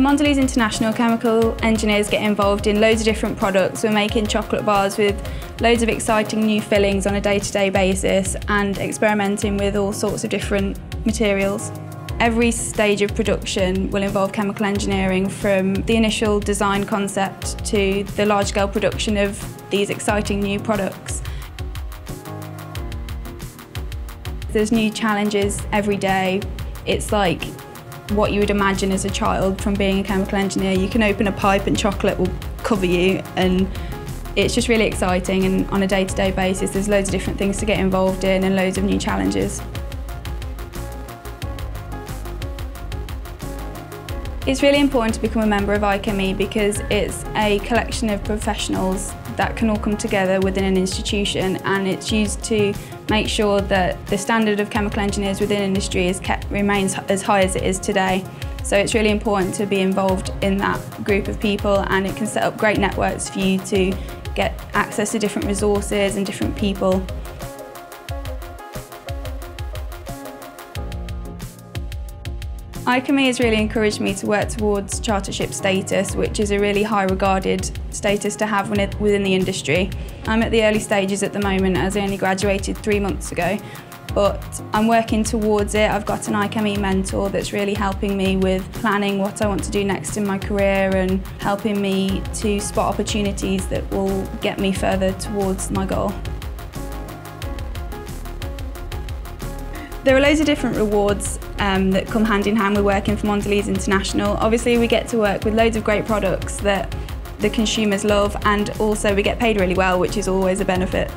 Mondelez International chemical engineers get involved in loads of different products. We're making chocolate bars with loads of exciting new fillings on a day-to-day -day basis and experimenting with all sorts of different materials. Every stage of production will involve chemical engineering from the initial design concept to the large-scale production of these exciting new products. There's new challenges every day. It's like what you would imagine as a child from being a chemical engineer. You can open a pipe and chocolate will cover you and it's just really exciting and on a day-to-day -day basis there's loads of different things to get involved in and loads of new challenges. It's really important to become a member of IChemE because it's a collection of professionals that can all come together within an institution and it's used to make sure that the standard of chemical engineers within industry is kept, remains as high as it is today. So it's really important to be involved in that group of people and it can set up great networks for you to get access to different resources and different people IChemE has really encouraged me to work towards chartership status, which is a really high regarded status to have within the industry. I'm at the early stages at the moment as I only graduated three months ago, but I'm working towards it. I've got an IChemE mentor that's really helping me with planning what I want to do next in my career and helping me to spot opportunities that will get me further towards my goal. There are loads of different rewards um, that come hand in hand with working for Mondelez International. Obviously we get to work with loads of great products that the consumers love and also we get paid really well which is always a benefit.